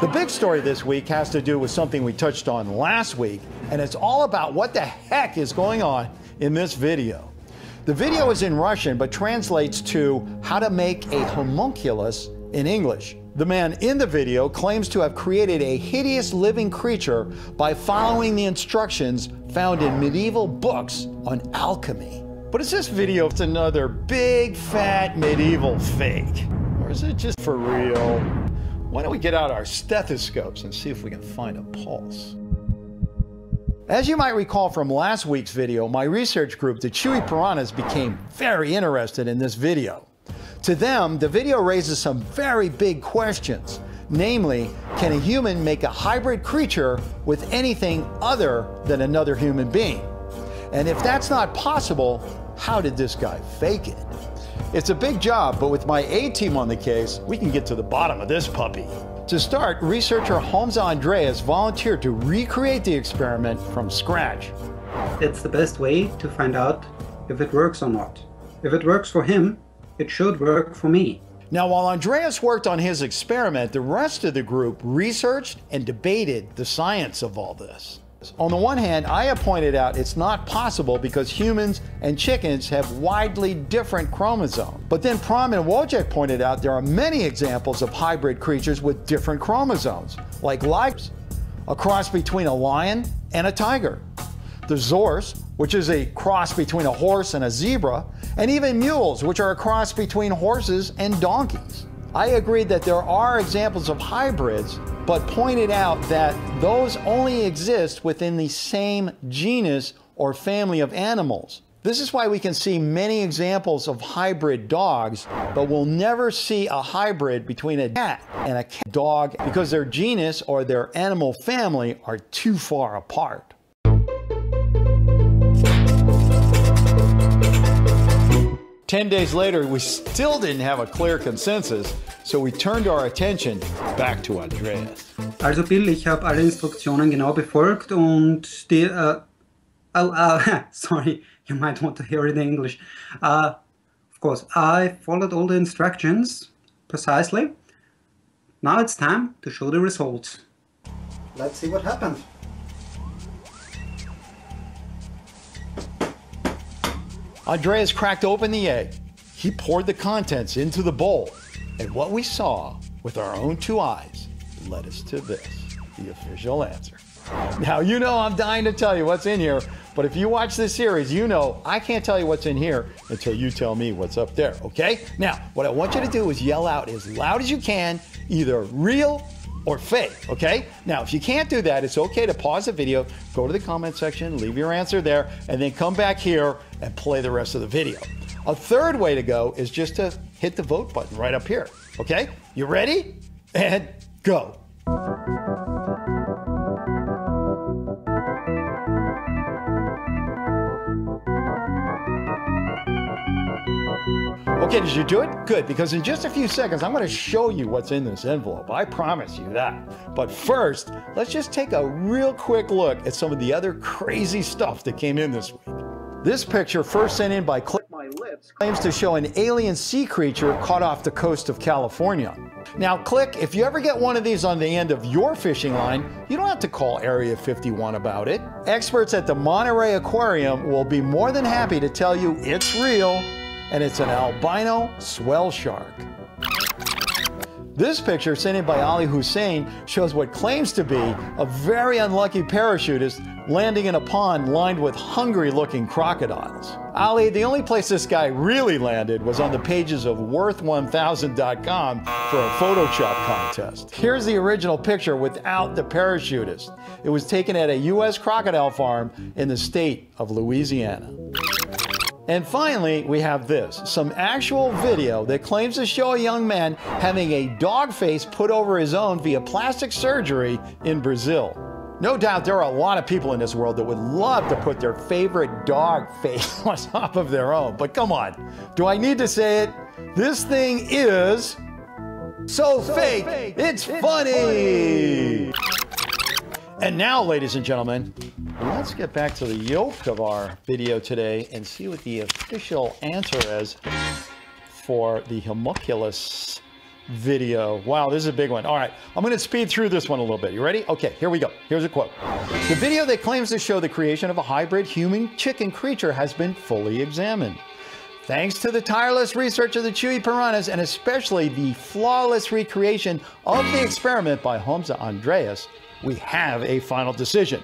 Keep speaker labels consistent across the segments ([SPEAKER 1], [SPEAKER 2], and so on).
[SPEAKER 1] The big story this week has to do with something we touched on last week, and it's all about what the heck is going on in this video. The video is in Russian, but translates to how to make a homunculus in English. The man in the video claims to have created a hideous living creature by following the instructions found in medieval books on alchemy. But is this video it's another big fat medieval fake? Is it just for real? Why don't we get out our stethoscopes and see if we can find a pulse? As you might recall from last week's video, my research group, the Chewy Piranhas, became very interested in this video. To them, the video raises some very big questions. Namely, can a human make a hybrid creature with anything other than another human being? And if that's not possible, how did this guy fake it? It's a big job, but with my A team on the case, we can get to the bottom of this puppy. To start, researcher Holmes Andreas volunteered to recreate the experiment from scratch.
[SPEAKER 2] It's the best way to find out if it works or not. If it works for him, it should work for me.
[SPEAKER 1] Now, while Andreas worked on his experiment, the rest of the group researched and debated the science of all this. On the one hand, I have pointed out it's not possible because humans and chickens have widely different chromosomes. But then Prom and Wojcik pointed out there are many examples of hybrid creatures with different chromosomes, like ligers, a cross between a lion and a tiger. The Zorse, which is a cross between a horse and a zebra, and even mules, which are a cross between horses and donkeys. I agreed that there are examples of hybrids, but pointed out that those only exist within the same genus or family of animals. This is why we can see many examples of hybrid dogs, but we'll never see a hybrid between a cat and a dog because their genus or their animal family are too far apart. Ten days later, we still didn't have a clear consensus, so we turned our attention back to Andreas.
[SPEAKER 2] Also Bill, ich habe alle Instruktionen genau befolgt und die, uh, oh, uh, sorry, you might want to hear it in English. Uh, of course, I followed all the instructions precisely. Now it's time to show the results. Let's see what happened.
[SPEAKER 1] Andreas cracked open the egg. He poured the contents into the bowl. And what we saw with our own two eyes led us to this, the official answer. Now, you know I'm dying to tell you what's in here, but if you watch this series, you know I can't tell you what's in here until you tell me what's up there, okay? Now, what I want you to do is yell out as loud as you can, either real or fake, okay? Now, if you can't do that, it's okay to pause the video, go to the comment section, leave your answer there, and then come back here and play the rest of the video. A third way to go is just to hit the vote button right up here, okay? You ready? And go. Okay, did you do it? Good, because in just a few seconds, I'm going to show you what's in this envelope. I promise you that. But first, let's just take a real quick look at some of the other crazy stuff that came in this week. This picture, first sent in by Click My Lips, claims to show an alien sea creature caught off the coast of California. Now, Click, if you ever get one of these on the end of your fishing line, you don't have to call Area 51 about it. Experts at the Monterey Aquarium will be more than happy to tell you it's real and it's an albino swell shark. This picture, sent in by Ali Hussein, shows what claims to be a very unlucky parachutist landing in a pond lined with hungry looking crocodiles. Ali, the only place this guy really landed was on the pages of worth1000.com for a Photoshop contest. Here's the original picture without the parachutist. It was taken at a U.S. crocodile farm in the state of Louisiana. And finally, we have this some actual video that claims to show a young man having a dog face put over his own via plastic surgery in Brazil. No doubt there are a lot of people in this world that would love to put their favorite dog face on top of their own. But come on, do I need to say it? This thing is so, so fake, fake, it's, it's funny. funny. And now, ladies and gentlemen, let's get back to the yolk of our video today and see what the official answer is for the homunculus video. Wow, this is a big one. All right, I'm going to speed through this one a little bit. You ready? Okay, here we go. Here's a quote. The video that claims to show the creation of a hybrid human chicken creature has been fully examined. Thanks to the tireless research of the Chewy piranhas and especially the flawless recreation of the experiment by Hamza Andreas, we have a final decision.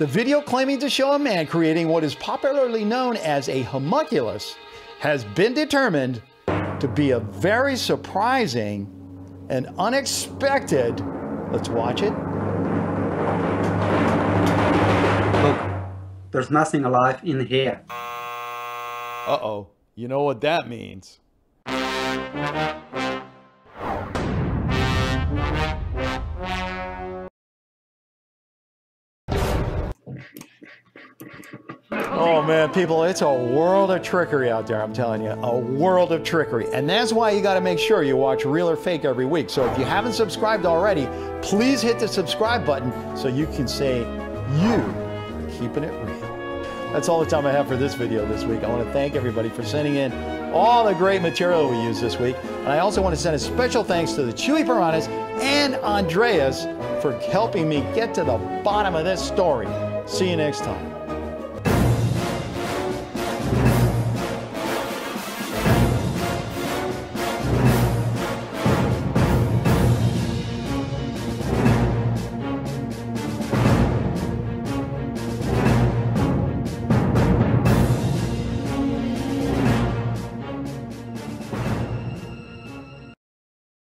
[SPEAKER 1] The video claiming to show a man creating what is popularly known as a homunculus has been determined to be a very surprising and unexpected. Let's watch it.
[SPEAKER 2] Look, there's nothing alive in here.
[SPEAKER 1] Uh oh. You know what that means. Oh man, people, it's a world of trickery out there, I'm telling you. A world of trickery. And that's why you got to make sure you watch Real or Fake every week. So if you haven't subscribed already, please hit the subscribe button so you can say you are keeping it real. That's all the time I have for this video this week. I want to thank everybody for sending in all the great material we used this week. And I also want to send a special thanks to the Chewy Piranhas and Andreas for helping me get to the bottom of this story. See you next time.